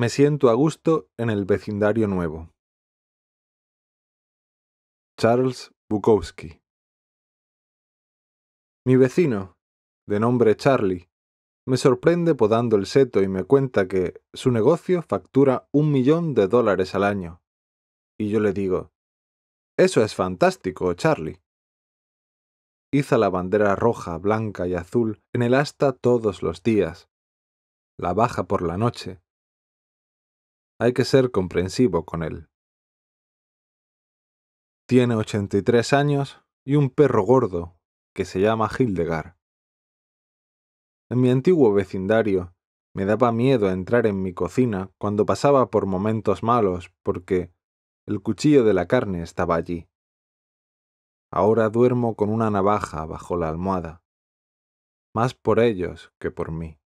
Me siento a gusto en el vecindario nuevo. Charles Bukowski Mi vecino, de nombre Charlie, me sorprende podando el seto y me cuenta que su negocio factura un millón de dólares al año. Y yo le digo, Eso es fantástico, Charlie. Iza la bandera roja, blanca y azul en el asta todos los días. La baja por la noche. Hay que ser comprensivo con él. Tiene 83 años y un perro gordo que se llama Hildegard. En mi antiguo vecindario me daba miedo entrar en mi cocina cuando pasaba por momentos malos porque el cuchillo de la carne estaba allí. Ahora duermo con una navaja bajo la almohada, más por ellos que por mí.